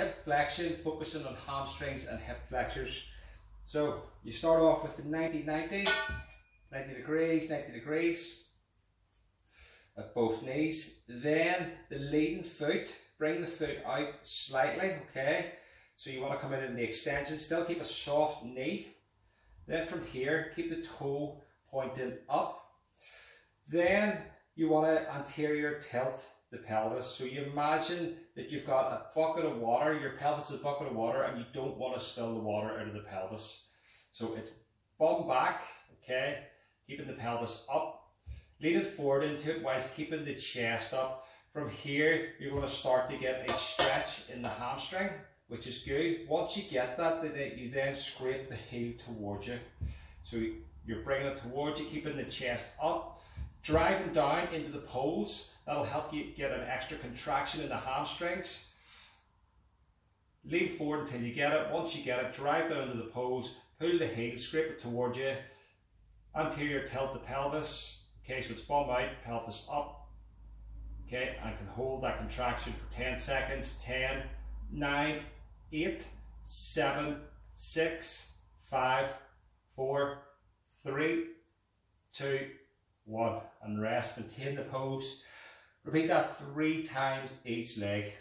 hip flexion, focusing on hamstrings and hip flexors. So you start off with the 90 90, 90 degrees, 90 degrees at both knees. Then the leading foot, bring the foot out slightly, okay? So you want to come in in the extension, still keep a soft knee. Then from here, keep the toe pointing up. Then you want to anterior tilt the pelvis. So you imagine that you've got a bucket of water, your pelvis is a bucket of water, and you don't want to spill the water out of the pelvis. So it's bum back, okay, keeping the pelvis up, leaning forward into it whilst keeping the chest up. From here, you're going to start to get a stretch in the hamstring, which is good. Once you get that, then you then scrape the heel towards you. So you're bringing it towards you, keeping the chest up, driving down into the poles. That'll help you get an extra contraction in the hamstrings. Lean forward until you get it. Once you get it, drive down into the poles, pull the heel, scrape it towards you. Anterior tilt the pelvis. Okay, so it's bum out, pelvis up. Okay, I can hold that contraction for 10 seconds. 10, 9, 8, 7, 6, 5, 4, three, two, one, and rest. Maintain the pose. Repeat that three times each leg.